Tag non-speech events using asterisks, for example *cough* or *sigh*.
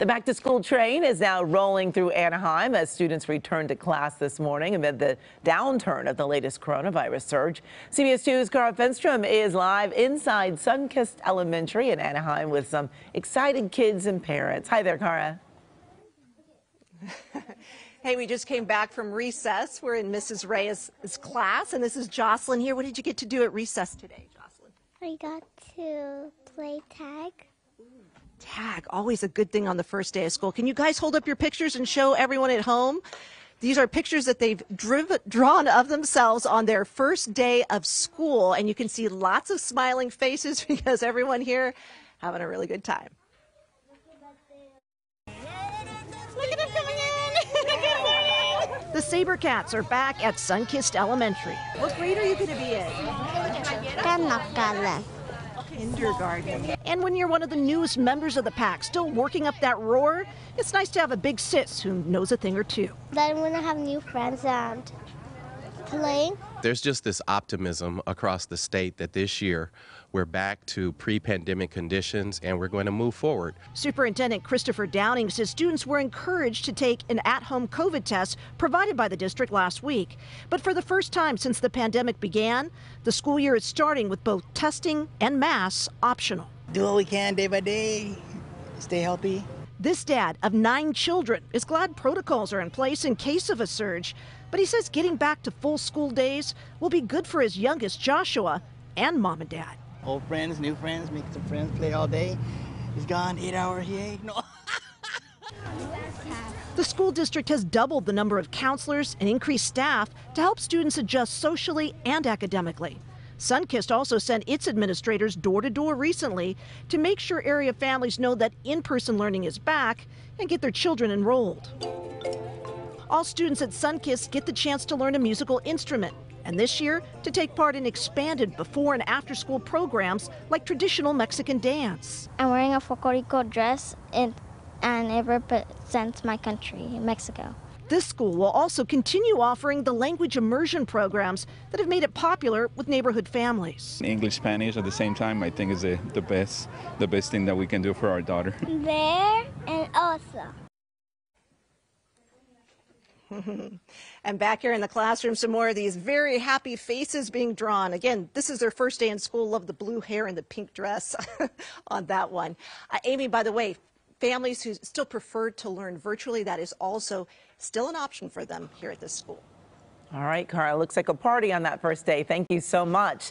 The back to school train is now rolling through Anaheim as students return to class this morning amid the downturn of the latest coronavirus surge. CBS 2's Kara Finnstrom is live inside Sunkist Elementary in Anaheim with some excited kids and parents. Hi there, Kara. *laughs* Hey, we just came back from recess. We're in Mrs. Reyes' class, and this is Jocelyn here. What did you get to do at recess today, Jocelyn? I got to play tag. Tag, always a good thing on the first day of school. Can you guys hold up your pictures and show everyone at home? These are pictures that they've driven, drawn of themselves on their first day of school, and you can see lots of smiling faces *laughs* because everyone here having a really good time. Look at them coming in! *laughs* the Sabercats are back at Sunkist Elementary. What grade are you going to be in? Kindergarten. Kindergarten. And when you're one of the newest members of the pack, still working up that roar, it's nice to have a big sis who knows a thing or two. Then I'm gonna have new friends and playing. There's just this optimism across the state that this year we're back to pre pandemic conditions and we're going to move forward. Superintendent Christopher Downing says students were encouraged to take an at home COVID test provided by the district last week. But for the first time since the pandemic began, the school year is starting with both testing and masks optional. Do what we can day by day, stay healthy. This dad of nine children is glad protocols are in place in case of a surge, but he says getting back to full school days will be good for his youngest, Joshua, and mom and dad. Old friends, new friends, make some friends, play all day. He's gone, eight hours, yay. No. *laughs* The school district has doubled the number of counselors and increased staff to help students adjust socially and academically. Sunkist also sent its administrators door to door recently to make sure area families know that in person learning is back and get their children enrolled. All students at Sunkist get the chance to learn a musical instrument, and this year to take part in expanded before and after school programs like traditional Mexican dance. I'm wearing a Folklorico dress and, and it represents my country, Mexico. This school will also continue offering the language immersion programs that have made it popular with neighborhood families. English, Spanish at the same time, I think is the, the best, the best thing that we can do for our daughter. There and also. And back here in the classroom, some more of these very happy faces being drawn. Again, this is their first day in school. Love the blue hair and the pink dress *laughs* on that one. Uh, Amy, by the way, families who still prefer to learn virtually, that is also still an option for them here at this school. All right, Kara, looks like a party on that first day. Thank you so much.